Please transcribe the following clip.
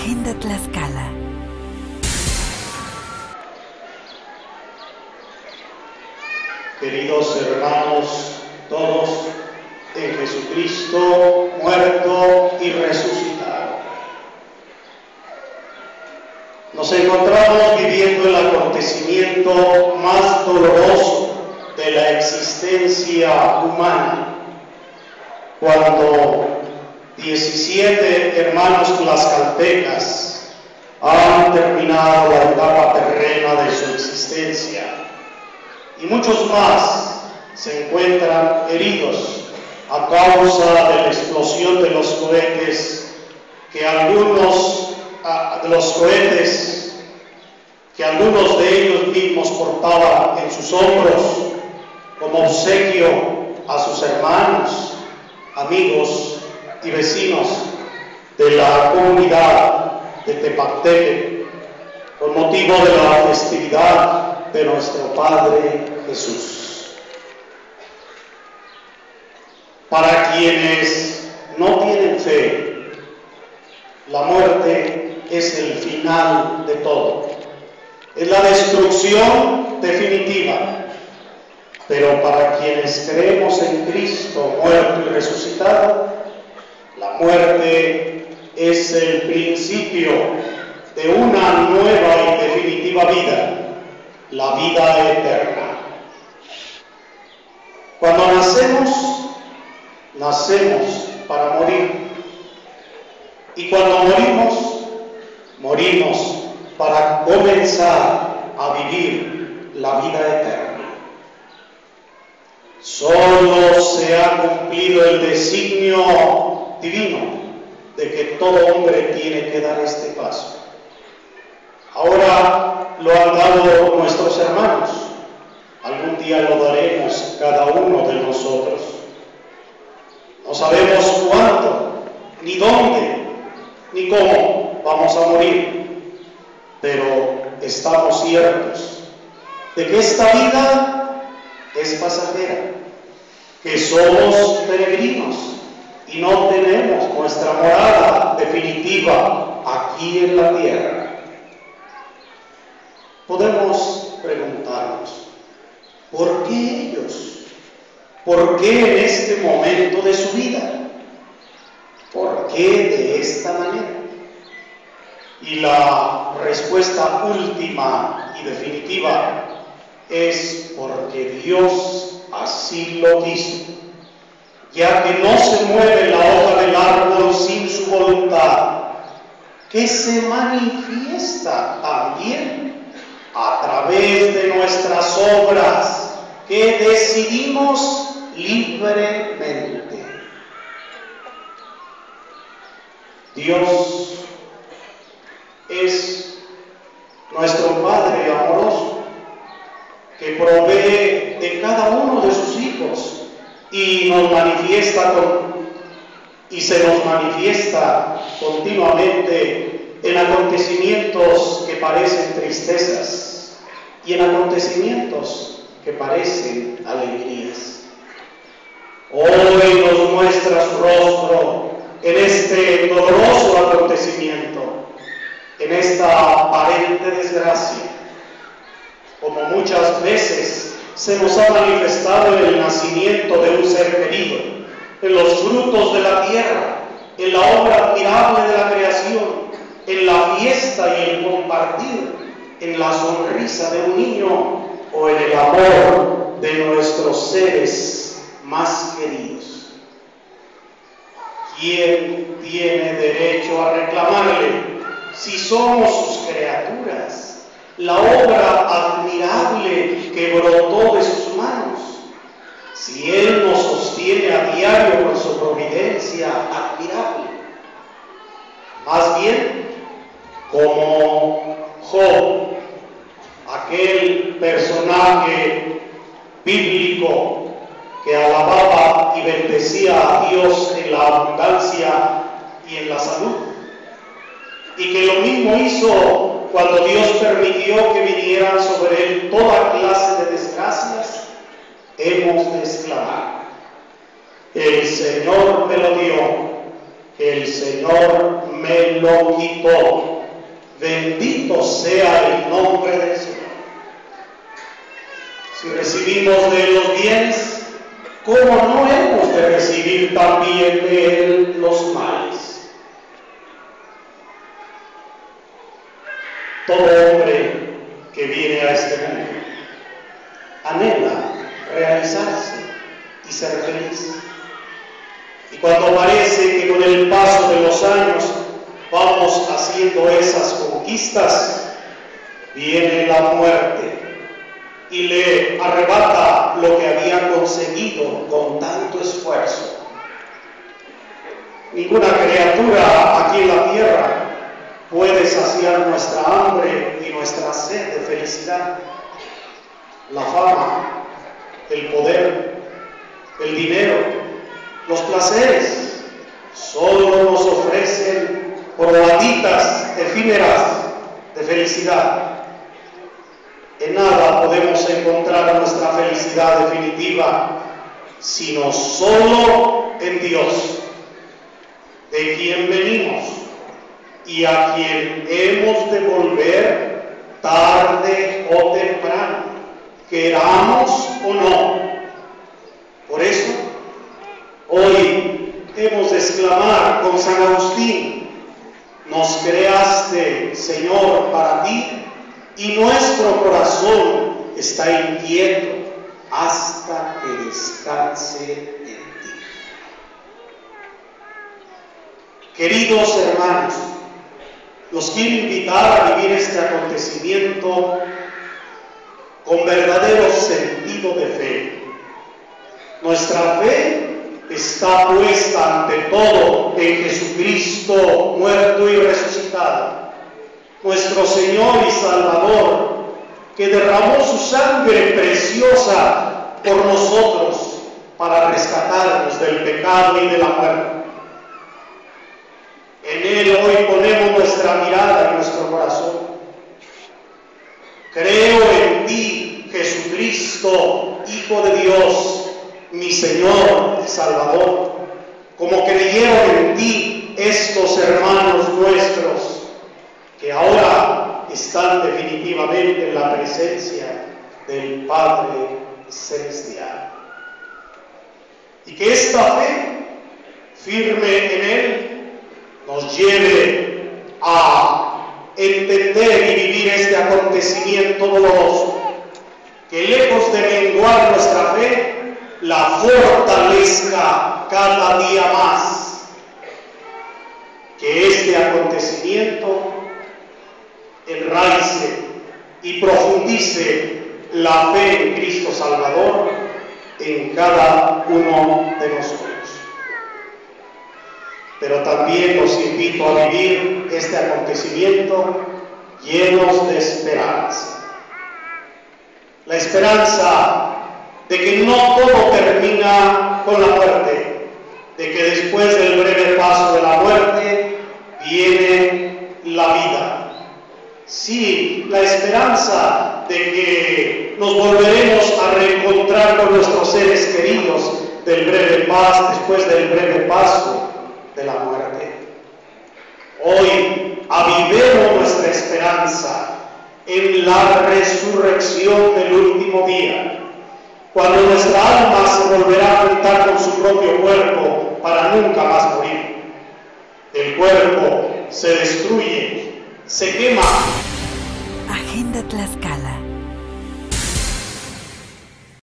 Agenda Tlaxcala. Queridos hermanos, todos en Jesucristo, muerto y resucitado. Nos encontramos viviendo el acontecimiento más doloroso de la existencia humana, cuando 17 hermanos tlaxcaltecas han terminado la etapa terrena de su existencia. Y muchos más se encuentran heridos a causa de la explosión de los cohetes que algunos de los cohetes que algunos de ellos mismos portaban en sus hombros como obsequio a sus hermanos, amigos y vecinos de la comunidad de Tepactepe con motivo de la festividad de nuestro Padre Jesús. Para quienes no tienen fe, la muerte es el final de todo. Es la destrucción definitiva. Pero para quienes creemos en Cristo muerto y resucitado, la muerte es el principio de una nueva y definitiva vida, la vida eterna. Cuando nacemos, nacemos para morir. Y cuando morimos, morimos para comenzar a vivir la vida eterna. Solo se ha cumplido el designio divino de que todo hombre tiene que dar este paso. Ahora lo han dado nuestros hermanos, algún día lo daremos cada uno de nosotros. No sabemos cuánto, ni dónde, ni cómo vamos a morir, pero estamos ciertos de que esta vida es pasajera, que somos peregrinos no tenemos nuestra morada definitiva aquí en la tierra. Podemos preguntarnos, ¿por qué ellos? ¿Por qué en este momento de su vida? ¿Por qué de esta manera? Y la respuesta última y definitiva es porque Dios así lo quiso, ya que no se mueve la hoja del árbol sin su voluntad, que se manifiesta también a través de nuestras obras que decidimos libremente. Dios es nuestro Padre amoroso que provee de cada uno de sus hijos y nos manifiesta con, y se nos manifiesta continuamente en acontecimientos que parecen tristezas y en acontecimientos que parecen alegrías. Hoy nos muestra su rostro en este doloroso acontecimiento, en esta aparente desgracia, como muchas veces se nos ha manifestado en el nacimiento de un ser querido, en los frutos de la tierra, en la obra admirable de la creación, en la fiesta y el compartir, en la sonrisa de un niño o en el amor de nuestros seres más queridos. ¿Quién tiene derecho a reclamarle si somos sus criaturas? La obra admirable que brotó de sus manos. Si Él nos sostiene a diario con su providencia admirable. Más bien, como Job, aquel personaje bíblico que alababa y bendecía a Dios en la abundancia y en la salud. Y que lo mismo hizo cuando Dios permitió que vinieran sobre él toda clase de desgracias, hemos de exclamar, el Señor me lo dio, el Señor me lo quitó. Bendito sea el nombre del Señor. Si recibimos de los bienes, ¿cómo no hemos de recibir también de Él los males? Todo hombre que a este mundo anhela realizarse y ser feliz. Y cuando parece que con el paso de los años vamos haciendo esas conquistas, viene la muerte y le arrebata lo que había conseguido con tanto esfuerzo. Ninguna criatura aquí en la tierra puede saciar nuestra hambre y nuestra sed de felicidad. La fama, el poder, el dinero, los placeres, solo nos ofrecen probaditas efímeras de felicidad. En nada podemos encontrar nuestra felicidad definitiva, sino solo en Dios, de quien venimos y a quien hemos de volver tarde o temprano, queramos o no. Por eso, hoy hemos de exclamar con San Agustín, nos creaste, Señor, para ti y nuestro corazón está inquieto hasta que descanse en ti. Queridos hermanos, los quiero invitar a vivir este acontecimiento con verdadero sentido de fe. Nuestra fe está puesta ante todo en Jesucristo muerto y resucitado nuestro Señor y Salvador, que derramó su sangre preciosa por nosotros para rescatarnos del pecado y de la muerte. Hoy ponemos nuestra mirada y nuestro corazón. Creo en ti, Jesucristo, Hijo de Dios, mi Señor y Salvador, como creyeron en ti estos hermanos nuestros que ahora están definitivamente en la presencia del Padre Celestial. Y que esta fe firme en Él nos lleve a entender y vivir este acontecimiento doloroso, que lejos de menguar nuestra fe, la fortalezca cada día más, que este acontecimiento enraice y profundice la fe en Cristo Salvador en cada uno de nosotros. Pero también los invito a vivir este acontecimiento llenos de esperanza. La esperanza de que no todo termina con la muerte, de que después del breve paso de la muerte viene la vida Sí, la esperanza de que nos volveremos a reencontrar con nuestros seres queridos del breve paz, después del breve paso de la muerte. Hoy avivemos nuestra esperanza en la resurrección del último día, cuando nuestra alma se volverá a juntar con su propio cuerpo para nunca más morir. El cuerpo se destruye se quema. Agenda Tlaxcala